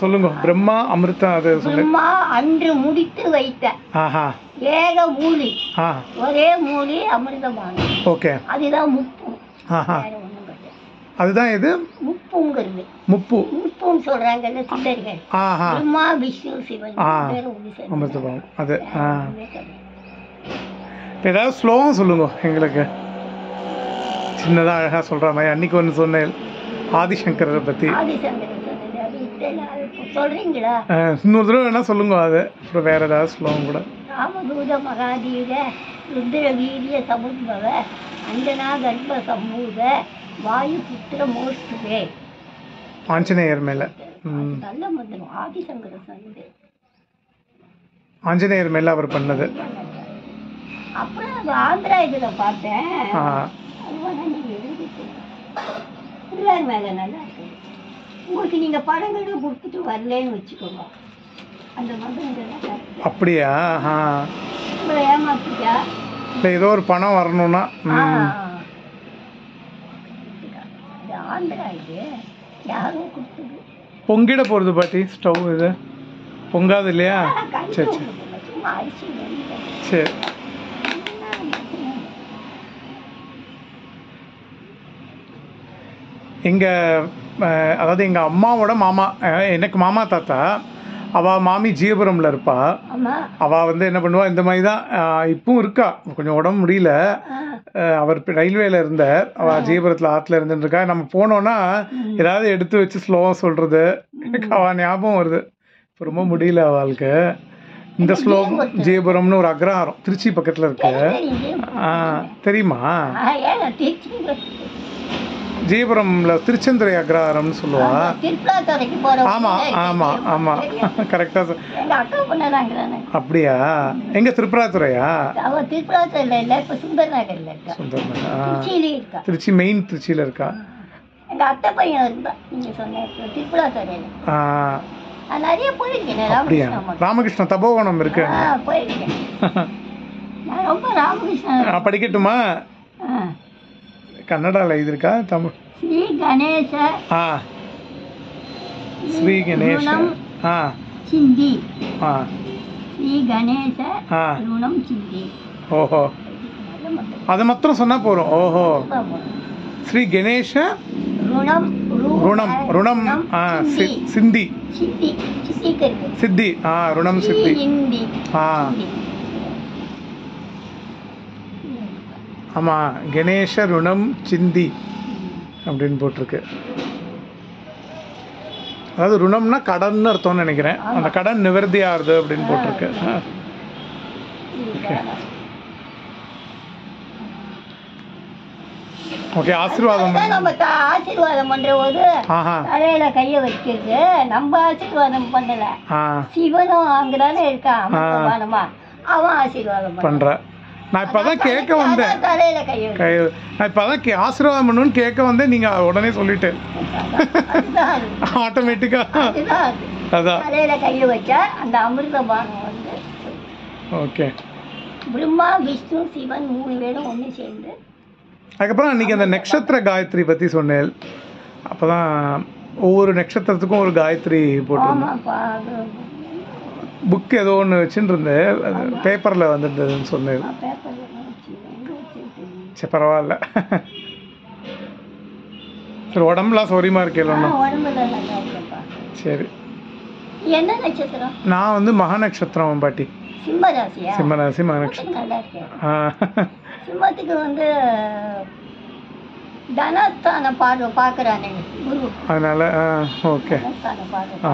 சொல்லுங்க. பிரம்மா அமிர்தம் அது பிரம்மா அன்று முடித்து வைத்த ஆஹா. ஏக மூலி. ஒரே மூலி அமிர்தமானது. ஓகே. அதுதான் முப்பு. அதுதான் இது முப்புங்கிறது. முப்பு. முப்புன்னு சொல்றாங்கல்ல சித்தர்கள். ஆஹா. பிரம்மா விஷ்ணு சிவன். அமிர்தபவன் அது. இப்போ ஏதாவது ஸ்லோகம் சொல்லுங்க எங்களுக்கு. சின்னதாக அழகாக சொல்கிற மாதிரி அன்னைக்கு ஒன்று சொன்னேன். ஆதிசங்கரரை பற்றி ஆதிசங்கரன் சொன்னது அது இத்தனை அது இப்ப சொல்றீங்களா? இன்னொரு தடவை வேணால் சொல்லுங்க அது. அப்புறம் வேறு ஏதாவது ஸ்லோகம் கூட. ராமதூத மகாதீர ருத்ர வீரிய சமுத்பவ அஞ்சனா கர்ப்ப சம்பூத வாயு புத்திர மோஸ்துவே ஆஞ்சநேயர் மேலே. நல்ல மந்திரம். ஆதிசங்கரன் சொன்னது ஆஞ்சநேயர் மேலே அவர் பண்ணது. அப்புறம் அது ஆந்திரா இதுல பார்த்தேன். வேணா மேல நல்லா உங்களுக்கு நீங்க படங்களும் கொடுத்துட்டு வரலன்னு வச்சுக்கோங்க. அந்த மந்திரம் அப்படியா? உங்களை ஏமாத்திட்டா? இல்லை ஏதோ ஒரு பணம் வரணும்னா ஆ. ம் இது ஆந்திரா இது. யாரோ கொடுத்தது. பொங்கிட போகிறது பாட்டி ஸ்டவ் இது. பொங்காது இல்லையா? சரி சரி. சும்மா அரிசி நெல்லுங்க. சரி. எங்கள் அதாவது எங்கள் அம்மாவோட மாமா எனக்கு மாமா தாத்தா அவள் மாமி ஜீவபுரமில் இருப்பா. ஆமா. அவள் வந்து என்ன பண்ணுவா இந்த மாதிரி தான் இப்பவும் இருக்கா. கொஞ்சம் உடம்பு முடியல. அவர் ரயில்வேல இருந்தார். அவள் ஜீவபுரத்தில் ஆற்றுல இருந்துருக்கா நம்ம போனோன்னா ஏதாவது எடுத்து வச்சு ஸ்லோவாக சொல்கிறது எனக்கு அவள் ஞாபகம் வருது. இப்ப ரொம்ப முடியல அவளுக்கு இந்த ஸ்லோகம் ஜீவபுரம்னு ஒரு அக்ரஹாரம் திருச்சி பக்கத்தில் இருக்கு. தெரியுமா ஆ, ஏங்க திருச்சி ஜீவபுரம்ல திருச்செந்துறை அக்ரஹாரம்னு சொல்லுவா. திருப்பலாத்துறைக்கு போற ஆமா ஆமா ஆமா. கரெக்டா அப்படியா? எங்க சுந்தர் திருச்சி மெயின் திருச்சியில இருக்கா? எங்க அத்தை பையன் இருந்தா நீங்க சொன்ன நான் நிறைய போயிருக்கேன் ராமகிருஷ்ணா தபோவனம் இருக்கு படிக்கட்டுமா? ஆ. கன்னடால இது இருக்கா தமிழ். ஸ்ரீ கணேச ஆ. ஸ்ரீ ருணம் ஆ. சிந்தி. ஆ. ஸ்ரீ கணேச ஆ. ருணம் சிந்தி. ஓஹோ. அது மாத்திரம் சொன்னா போறோம் ஓஹோ. ஸ்ரீ கணேஷ ருணம் ரு- ருணம் ருணம் ஆ சி- சிந்தி சித்தி சித்திக்கு இருக்கு சித்தி ஆ ருணம் சிந்தி அப்படின்னு போட்டிருக்கு. அதாவது ருணம்னா கடன்னு அர்த்தம்னு நினைக்கிறேன். அந்த கடன் நிவர்த்தி ஆகுது அப்படின்னு போட்டிருக்கு. ஆ. ஓகே ஆசீர்வாதம். நம்ம ஆசீர்வாதம் பண்ற போது தலையில கைய வச்சிருக்கு நம்ம ஆசீர்வாதம் பண்ணல. சிவனும் அங்கதானே இருக்கான். அவன் ஆசீர்வாதம் பண்ற. நான் இப்பதான் கேட்க வந்தேன். கை நான் இப்பதான் கே ஆசீர்வாதம் பண்ணணும்னு கேட்க வந்தேன். நீங்க உடனே சொல்லிட்டு அதுதான். அது. ஆட்டோமேட்டிக்கா. அதுதான். அது. அதான். தலையில கைய வச்சா அந்த அமிர்தபானம் வந்து ஓகே. பிரம்மா விஷ்ணு சிவன் மூணு பேரும் ஒண்ணு சேர்ந்து அதுக்கப்புறம் அன்னைக்கு அந்த நட்சத்திர காயத்ரி பத்தி சொன்னேன். அப்பதான் ஒவ்வொரு நட்சத்திரத்துக்கும் ஒரு காயத்ரி போட்டிருந்தேன் புக் ஏதோ ஒன்று வச்சுட்டு இருந்தேன் பேப்பரில் வந்துருந்ததுன்னு சொன்னேன்? சரி பரவாயில்ல. சரி உடம்புலாம் சௌரியமாக இருக்குப்பா. சரி. என்ன நட்சத்திரம்? நான் வந்து மகா நட்சத்திரம் பாட்டி சிம்மராசி மகா நட்சத்திரம் சிம்மத்துக்கு வந்து தனஸ்தான பார்வை பார்க்கறானே அதனால ஓகே. ஆ.